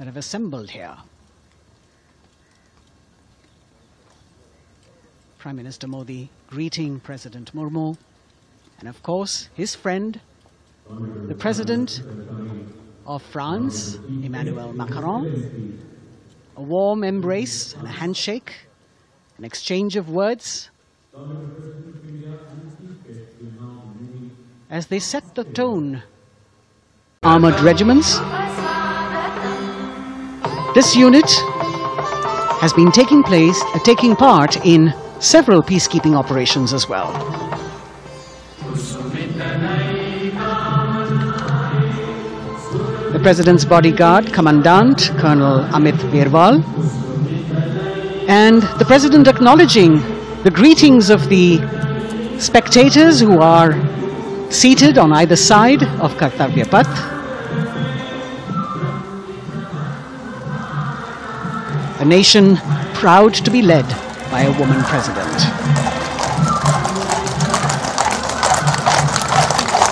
that have assembled here. Prime Minister Modi greeting President Murmu, and of course his friend, the President of France, Emmanuel Macron. A warm embrace and a handshake, an exchange of words as they set the tone. Armored regiments. This unit has been taking place, uh, taking part in several peacekeeping operations as well. The President's bodyguard, Commandant Colonel Amit Birwal, and the President acknowledging the greetings of the spectators who are seated on either side of Kartavya Path. A nation proud to be led by a woman president.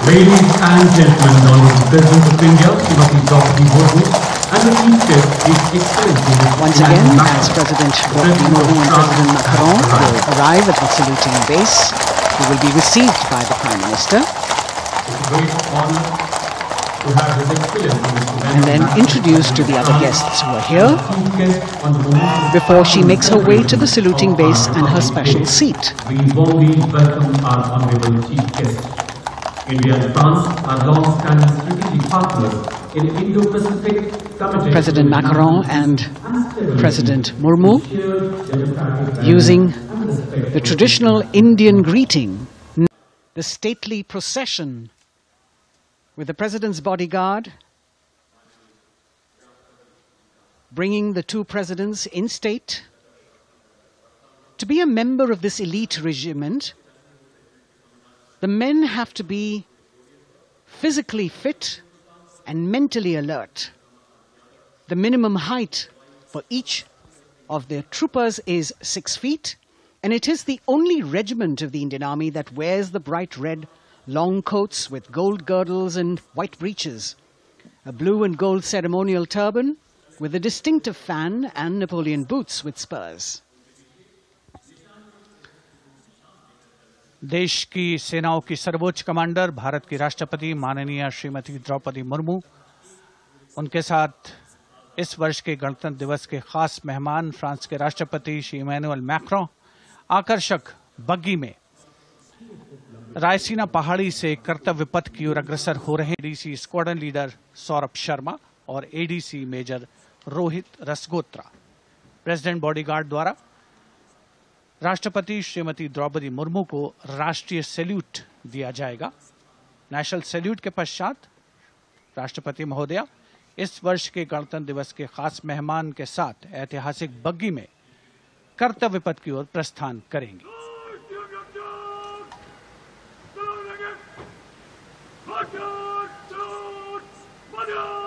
Ladies and gentlemen, the Honorable President of India, Srimati Draupadi Murmu, and the Chief Guest, His Excellency. Once again, as President Draupadi Murmu and President Macron arrive. will arrive at the saluting base, who will be received by the Prime Minister It's a great honor and then introduced to the other guests who are here before she makes her way to the saluting base and her special seat. we warmly welcome our Honorable Chief Guest. India and France are long-standing strategic partners in Indo-Pacific President Macron and President Murmu using the traditional Indian greeting, the stately procession with the President's bodyguard bringing the two presidents in state. To be a member of this elite regiment, the men have to be physically fit and mentally alert. The minimum height for each of the troopers is six feet, and it is the only regiment of the Indian Army that wears the bright red long coats with gold girdles and white breeches, a blue and gold ceremonial turban with a distinctive fan and Napoleon boots with spurs. देश की सेनाओं की सर्वोच्च commander Bharat की राष्ट्रपति माननीय श्रीमती द्रौपदी मुर्मू उनके साथ इस वर्ष के गणतंत्र दिवस के खास मेहमान फ्रांस के राष्ट्रपति श्री इमैनुअल मैक्रो आकर्षक बग्गी में रायसीना पहाड़ी से कर्तव्य पथ की ओर अग्रसर हो रहे DC squadron leader Saurabh Sharma और ADC major Rohit Rasgotra. President bodyguard द्वारा राष्ट्रपति श्रीमती द्रौपदी मुर्मू को राष्ट्रीय सैल्यूट दिया जाएगा। नेशनल सैल्यूट के पश्चात राष्ट्रपति महोदया इस वर्ष के गणतंत्र दिवस के खास मेहमान के साथ ऐतिहासिक बग्गी में कर्तव्य पथ की ओर प्रस्थान करेंगे। Florida!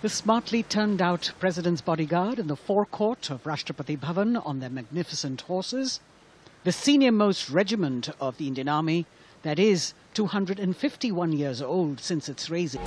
The smartly turned out President's bodyguard in the forecourt of Rashtrapati Bhavan on their magnificent horses, the senior most regiment of the Indian Army that is 251 years old since its raising.